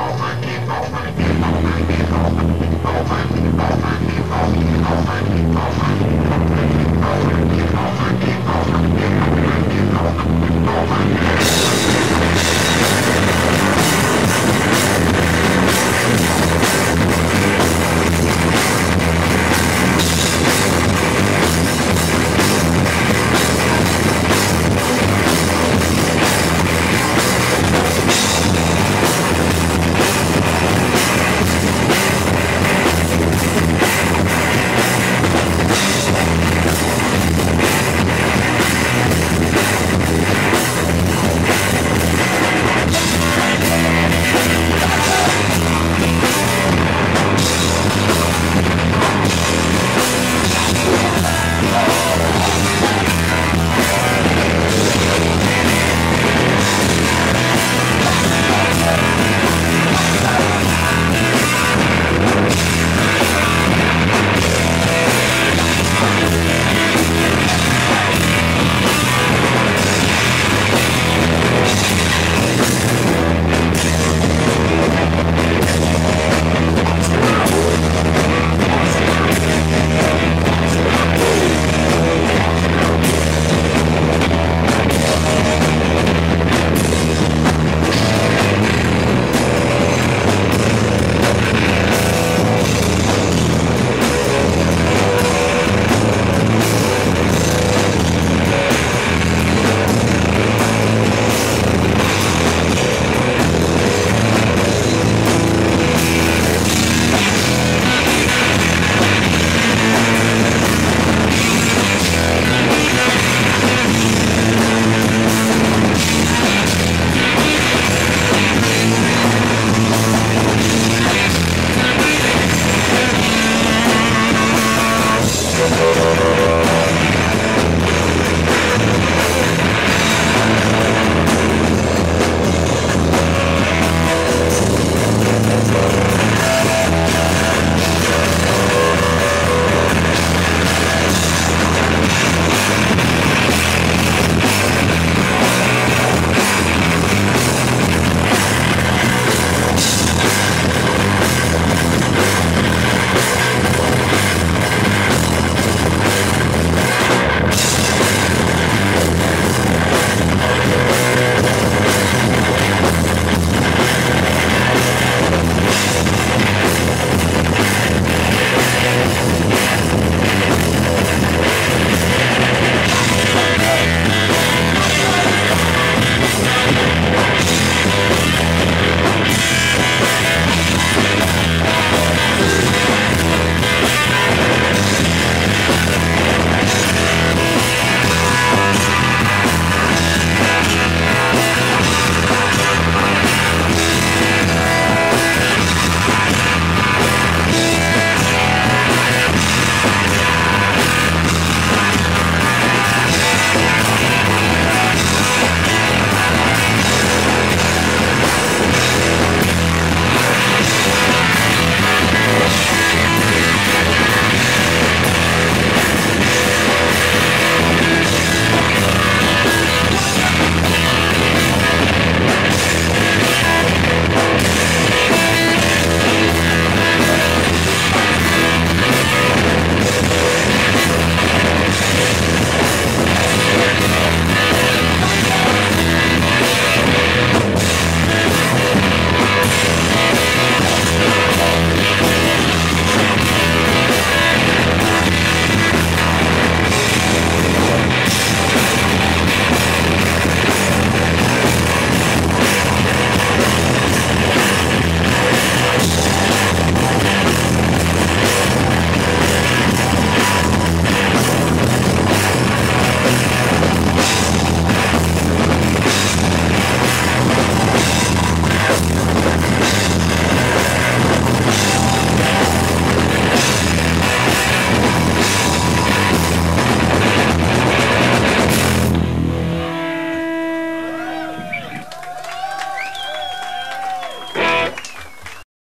Oh, my God.